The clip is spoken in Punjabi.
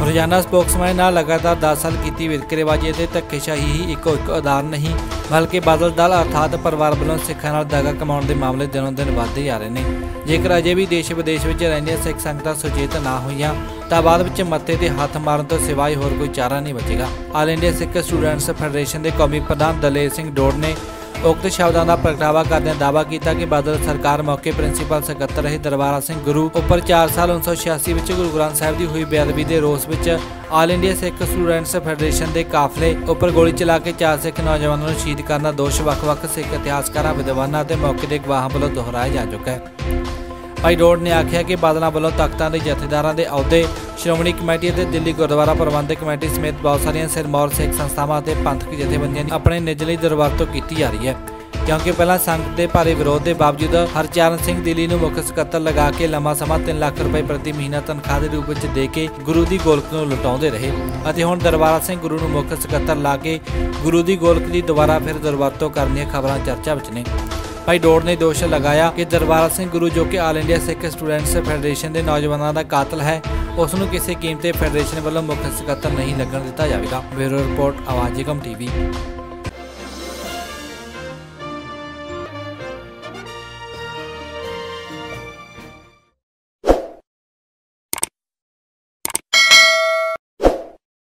ਰੋਜ਼ਾਨਾ ਸਪੋਕਸਮੈਨ ਨਾਲ ਲਗਾਤਾਰ 10 ਸਾਲ ਕੀਤੀ ਵਿਤਕਰੇਬਾਜ਼ੀ ਅਤੇ ਧੱਕੇਸ਼ਾਹੀ ਹੀ ਇੱਕੋ ਇੱਕ ਉਦਾਹਰਨ ਨਹੀਂ, ਬਲਕਿ ਬਾਦਲ ਦਲ ਅਰਥਾਤ ਪਰਿਵਾਰ ਵੱਲੋਂ ਸਿੱਖਾਂ ਨਾਲ ਦਗਾ ਕਮਾਉਣ ਦੇ ਮਾਮਲੇ ਦਿਨੋਂ ਦਿਨ ਵਧਦੇ ਜਾ ਰਹੇ ਨੇ। ਜੇਕਰ ਅਜੇ ਵੀ ਦੇਸ਼ ਵਿਦੇਸ਼ ਵਿੱਚ ਰਹਿੰਦੀਆਂ ਸਿੱਖ ਸੰਗਤਾਂ ਸੁਚੇਤ ਨਾ ਹੋਈਆਂ, ਤਾਂ ਬਾਅਦ ਵਿੱਚ ਮੱਥੇ ਤੇ ਹੱਥ ਮਾਰਨ ਤੋਂ ਸਿਵਾਏ ਹੋਰ ਕੋਈ ਚਾਰਾ ਨਹੀਂ ਬਚੇਗਾ। All India Sikh students federation ਦੇ ਕੌਮੀ ਪ੍ਰਧਾਨ ਦਲੇਰ ਸਿੰਘ ਡੋੜ ਨੇ ਉਕਤ ਸ਼ਬਦਾਂ ਦਾ ਪ੍ਰਗਟਾਵਾ ਕਰਦਿਆਂ ਦਾਅਵਾ ਕੀਤਾ ਕਿ ਬਾਦਲ ਸਰਕਾਰ ਮੌਕੇ ਪ੍ਰਿੰਸੀਪਲ ਸਕੱਤਰ ਰਹੇ ਦਰਬਾਰਾ ਸਿੰਘ ਗੁਰੂ ਉੱਪਰ 4 ਸਾਲ 1986 ਵਿੱਚ ਗੁਰੂ ਗ੍ਰੰਥ ਸਾਹਿਬ ਦੀ ਹੋਈ ਬੇਅਦਬੀ ਦੇ ਰੋਸ ਵਿੱਚ all India Sikh students federation ਦੇ ਕਾਫਲੇ ਉੱਪਰ ਗੋਲੀ ਚਲਾ ਕੇ ਚਾਰ ਸਿੱਖ ਨੌਜਵਾਨਾਂ ਨੂੰ ਸ਼ਹੀਦ ਕਰਨ ਦਾ ਦੋਸ਼ ਵੱਖ-ਵੱਖ ਸਿੱਖ ਇਤਿਹਾਸਕਾਰਾਂ, ਵਿਦਵਾਨਾਂ ਅਤੇ ਮੌਕੇ ਦੇ ਗਵਾਹਾਂ ਵੱਲੋਂ ਦੁਹਰਾਇਆ ਜਾ ਚੁੱਕਾ ਹੈ। ਭਾਈ ਰੋਡ ਨੇ ਆਖਿਆ ਕਿ ਬਾਦਲਾਂ ਵੱਲੋਂ ਤਖਤਾਂ ਦੇ ਜਥੇਦਾਰਾਂ ਦੇ ਅਹੁਦੇ, ਸ਼੍ਰੋਮਣੀ ਕਮੇਟੀ ਅਤੇ ਦਿੱਲੀ ਗੁਰਦੁਆਰਾ ਪ੍ਰਬੰਧਕ ਕਮੇਟੀ ਸਮੇਤ ਬਹੁਤ ਸਾਰੀਆਂ ਸਿਰਮੌਰ ਸਿੱਖ ਸੰਸਥਾਵਾਂ ਅਤੇ ਪੰਥਕ ਜਥੇਬੰਦੀਆਂ ਦੀ ਆਪਣੇ ਨਿਜਲੀ ਦਰਬਾਰ ਤੋਂ ਕੀਤੀ ਜਾ ਰਹੀ ਹੈ। ਕਿਉਂਕਿ ਪਹਿਲਾਂ ਸੰਗਤ ਦੇ ਭਾਰੀ ਵਿਰੋਧ ਦੇ ਬਾਵਜੂਦ ਹਰਚਰਨ ਸਿੰਘ ਦਿੱਲੀ ਨੂੰ ਮੁੱਖ ਸਕੱਤਰ ਲਗਾ ਕੇ ਲੰਮਾ ਸਮਾਂ 3 ਲੱਖ ਰੁਪਏ ਪ੍ਰਤੀ ਮਹੀਨਾ ਤਨਖਾਹ ਦੇ ਰੂਪ ਵਿੱਚ ਦੇ ਕੇ ਗੁਰੂ ਦੀ ਗੋਲਕ ਨੂੰ ਲੁਟਾਉਂਦੇ ਰਹੇ ਅਤੇ ਹੁਣ ਦਰਬਾਰਾ ਸਿੰਘ ਗੁਰੂ ਨੂੰ ਮੁੱਖ ਸਕੱਤਰ ਲਾ ਕੇ ਗੁਰੂ ਦੀ ਗੋਲਕ ਦੀ ਦੁਬਾਰਾ ਫਿਰ ਦੁਰਵਰਤੋਂ ਕਰਨ ਦੀਆਂ ਖਬਰਾਂ ਚਰਚਾ ਵਿੱਚ ਨੇ। ਭਾਈ ਡੋੜ ਨੇ ਦੋਸ਼ ਲਗਾਇਆ ਕਿ ਦਰਬਾਰਾ ਸਿੰਘ ਗੁਰੂ ਜੋ ਕਿ all India Sikh students federation ਦੇ ਨੌਜਵਾਨਾਂ ਦਾ ਕਾਤਲ ਹੈ ਉਸ ਨੂੰ ਕਿਸੇ ਕੀਮਤੇ ਫੈਡਰੇਸ਼ਨ ਵੱਲੋਂ ਮੁੱਖ ਸਕੱਤਰ ਨਹੀਂ ਲੱਗਣ ਦਿੱਤਾ ਜਾਵੇਗਾ। ਬਿਊਰੋ ਰਿਪੋਰਟ, ਆਵਾਜ਼ ਏਕਮ ਟੀਵੀ।